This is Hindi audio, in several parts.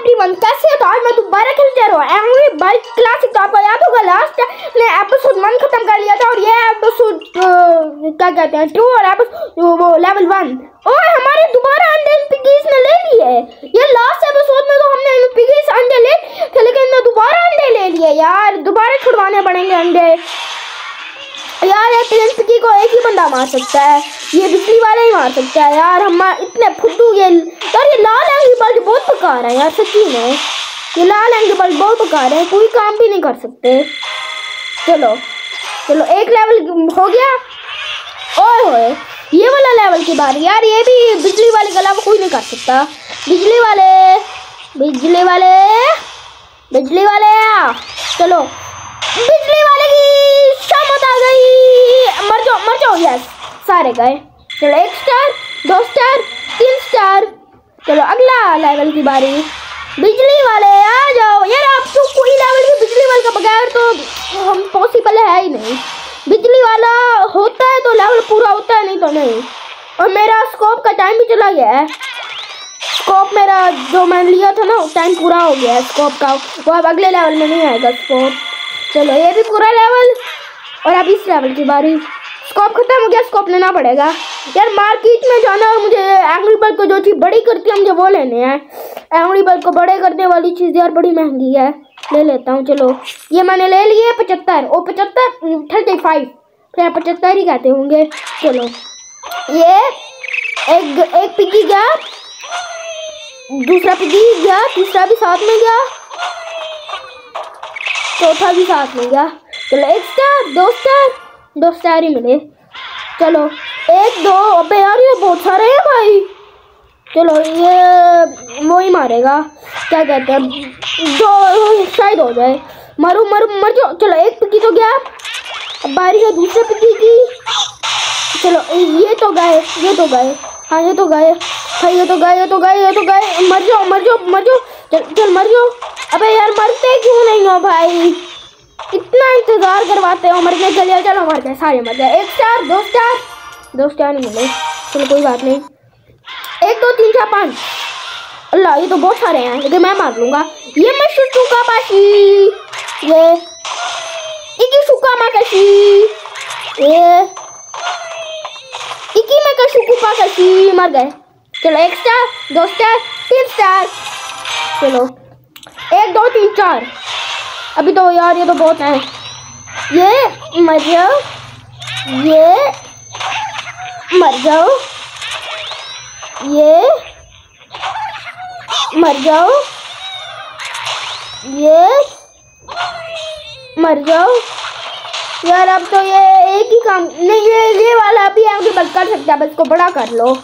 एवरीवन कैसे हो तो आज मैं दोबारा खेलते रहा। एंग्री बर्ड क्लासिक तो आपको याद होगा लास्ट ने एपिसोड वन खत्म कर लिया था और ये एपिसोड क्या कहते हैं टू और एपिसोड वो लेवल वन और हमारे दोबारा अंडे पिगीज ने ले लिए। ये लास्ट एपिसोड में तो हमने पिगीज अंडे ले थे, लेकिन दोबारा अंडे ले लिए। यार, दोबारा छुड़वाने पड़ेंगे अंडे यार, ये प्रिंस की को एक ही बंदा मार सकता है। ये बिजली वाला ही मार सकता है। यार, हम इतने फुद्दू, ये यार, ये लाल एँगी बल्ब बहुत बेकार है यार, सच्ची में। ये लाल एँगी बल्ब बहुत बेकार है, कोई काम भी नहीं कर सकते। चलो चलो, एक लेवल हो गया। ओए होए, ये वाला लेवल की बारी। यार, ये भी बिजली वाले के अलावा कोई नहीं कर सकता। बिजली वाले बिजली वाले बिजली वाले चलो। बिजली वाले की शामत आ गई मर जाओ मर जाओ यस सारे गए। चलो एक स्टार दो स्टार तीन स्टार चलो अगला लेवल की बारी। बिजली वाले, आ जाओ। यार, आप तो कोई लेवल भी बिजली वाले का बगैर तो हम पॉसिबल है ही नहीं। बिजली वाला होता है तो लेवल पूरा होता है, नहीं तो नहीं। और मेरा स्कोप का टाइम भी चला गया है। स्कोप मेरा जो मैंने लिया था ना टाइम पूरा हो गया है स्कोप का। वो अब अगले लेवल में नहीं आएगा स्कोप चलो, ये भी पूरा लेवल और अब इस लेवल की बारी। स्कोप खत्म हो गया स्कोप लेना पड़ेगा। यार मार्केट में जाना और मुझे एंग्री बर्ड को जो चीज़ बड़ी करती है, मुझे वो लेने हैं। एंग्री बर्ड को बड़े करने वाली चीज़ यार बड़ी महँगी है। ले लेता हूँ, चलो। ये मैंने ले लिए पचहत्तर। ओ, पचहत्तर? थर्टी फाइव फिर पचहत्तर ही कहते होंगे। चलो। ये एक एक पिग्गी गया। दूसरा पिग्गी गया। तीसरा भी साथ में गया। चौथा भी साथ में गया। चलो, एक स्टार दो स्टार दो स्टार ही मिले। चलो, एक, दो, अबे यार, ये बहुत सारे हैं भाई। चलो, ये वो ही मारेगा। क्या कहते हैं? दो शायद हो जाए। मरू मरू, मर जाओ। चलो, एक पिक्की तो गया। अब बारी है दूसरे पिक्की की। चलो, ये तो गए, ये तो गए। हाँ ये तो गए। भाई ये तो गए, ये तो गए, ये तो गए। मर जाओ मर जाओ मर जाओ। चल चल, मर जाओ। अबे यार, मरते क्यों नहीं हो भाई? इतना इंतज़ार करवाते हो मरने के लिए चलो मर गए सारे मर गए एक स्टार दो स्टार दो स्टार नहीं मिले। चलो, कोई बात नहीं। एक, दो, तीन, चार, पाँच। अल्लाह, ये तो बहुत सारे हैं, लेकिन मैं मार लूँगा। ये मैं शुचू का पाशी। ये, इकी सुका माकाशी। ये, इकी में कशु कुपा कशी। मर गए। चलो, एक स्टार दो स्टार तीन स्टार चलो, एक, दो, तीन, चार। अभी तो यार ये तो बहुत है ये मर जाओ ये मर जाओ ये मर जाओ ये मर जाओ यार अब तो ये एक ही काम नहीं ये ये वाला अभी आगे बंद कर सकता है बस को बड़ा कर लो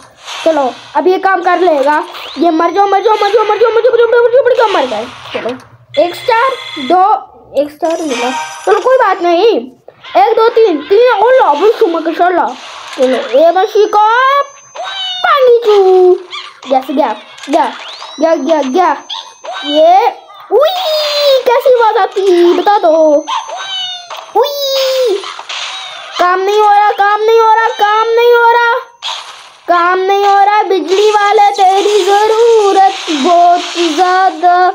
चलो अब ये काम कर लेगा ये मर जाओ मर जाओ मर जाओ मर जाओ मर जाओ मर जाओ मर जाओ मर जाओ मर गए चलो एक स्टार दो, एक स्टार मिला। चलो कोई बात नहीं। एक, दो, तीन तीन और लो अब सुमा के चलो ये मशी को पानी चू जैसे गया गया गया गया गया। ये, उई, कैसी आवाज़ आती बता दो। उई, काम नहीं हो रहा, काम नहीं हो रहा, काम नहीं हो रहा। काम नहीं हो रहा, बिजली वाले तेरी ज़रूरत बहुत ज़्यादा।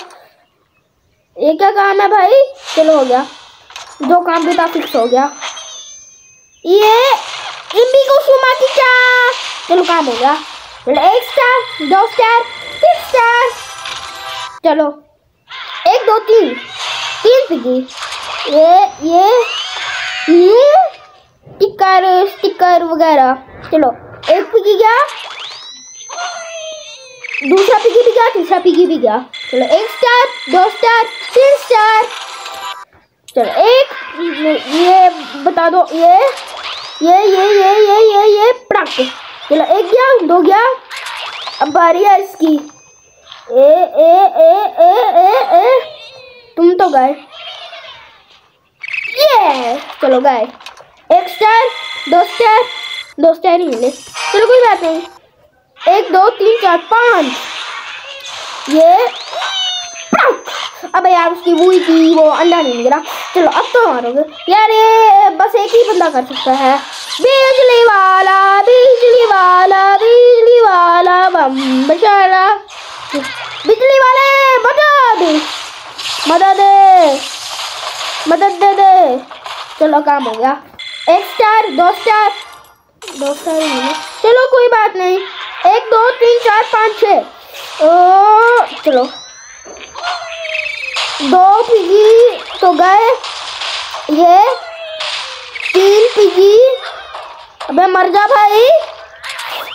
ये क्या काम है भाई? चलो हो गया। दो काम भी था फिक्स हो गया। ये इम्बी को सुमा की चा चलो, काम हो गया। एक स्टार दो स्टार तीन स्टार चलो, एक, दो, तीन। तीन पिगी। ये ये ये स्टिकर स्टिकर वगैरह। चलो, एक पिगी गया। दूसरा पिगी भी गया, तीसरा पिगी भी गया। चलो, एक स्टार दो स्टार स्टार चलो, एक, ये बता दो, ये ये ये ये ये ये ये पड़क चलो, एक गया, दो गया। अब बारी है इसकी। ए ए ए ए ए ए, तुम तो गए। ये, चलो गए। एक स्टार दो स्टार दो स्टार ही मिले। चलो, कोई बात नहीं। एक, दो, तीन, चार, पाँच। ये अबे यार, उसकी वही थी, वो अंडा नहीं निकला चलो, अब तो मारोगे। यार, ये बस एक ही बंदा कर सकता है। बिजली वाला बिजली वाला बिजली वाला बम बचाला बिजली वाले मदद मदद दे। मदद दे दे। चलो, काम हो गया। एक स्टार, दो स्टार। दो स्टार ही चलो, कोई बात नहीं। एक, दो, तीन, चार, पाँच, छः। चलो। दो पिगी तो गए। ये तीन पिगी अबे मर जा भाई।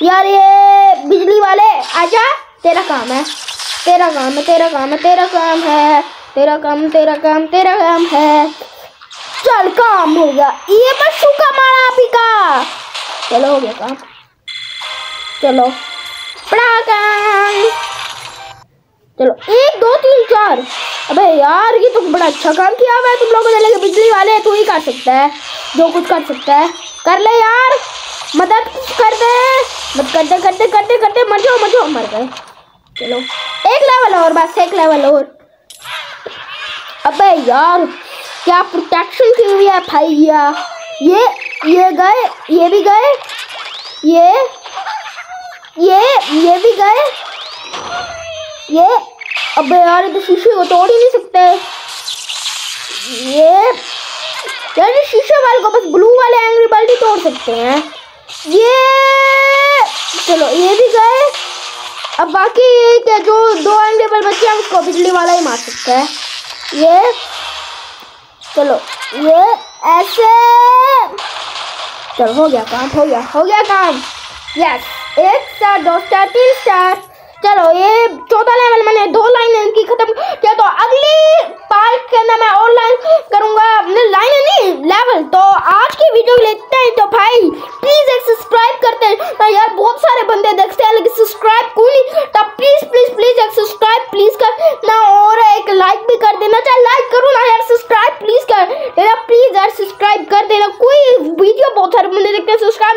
यार ये बिजली वाले, आजा। तेरा काम है। तेरा काम है, तेरा काम है, तेरा काम है। तेरा काम तेरा काम तेरा काम है। चल, काम हो गया। ये बस सूखा मारा का। चलो, हो गया काम। चलो। बड़ा काम। चलो, एक, दो, तीन, चार। अबे यार, ये तो बड़ा अच्छा काम किया हुआ है तुम लोगों ने। लेके बिजली वाले, तू ही कर सकता है। जो कुछ कर सकता है। कर ले यार। मदद कर दे। मत करते करते करते करते। मर जाओ मर जाओ। मर गए। चलो, एक लेवल और बस, एक लेवल और। अबे यार, क्या प्रोटेक्शन की हुई है भैया? ये ये गए, ये भी गए। ये ये ये भी गए। ये, अबे यार तो शीशे को तोड़ ही नहीं सकते। ये, यार शीशे वाले को बस ब्लू वाले एंग्री बर्ड ही तोड़ सकते हैं। ये, चलो ये भी गए। अब बाकी ये क्या जो दो एंग्री बर्ड बचे हैं, उसको बिजली वाला ही मार सकता है। ये, चलो ये ऐसे। चलो हो गया काम, हो गया हो गया काम। यस एक स्टार दो स्टार तीन स्टार चलो, ये चौथा लेवल मैंने दो लाइन इनकी खत्म किया तो अगली पार्ट के अंदर मैं और लाइन करूँगा लाइन नहीं लेवल तो आज की वीडियो लेते हैं। तो भाई प्लीज़ एक सब्सक्राइब करते हैं। तो यार, बहुत सारे बंदे देखते हैं, लेकिन सब्सक्राइब कोई नहीं? तो प्लीज़ प्लीज़ प्लीज़ एक सब्सक्राइब प्लीज़ कर ना और एक लाइक भी कर देना। चाहे लाइक करो ना यार सब्सक्राइब प्लीज़ कर देना। प्लीज़ यार सब्सक्राइब कर देना। कोई वीडियो बहुत सारे बंदे देखते हैं सब्सक्राइब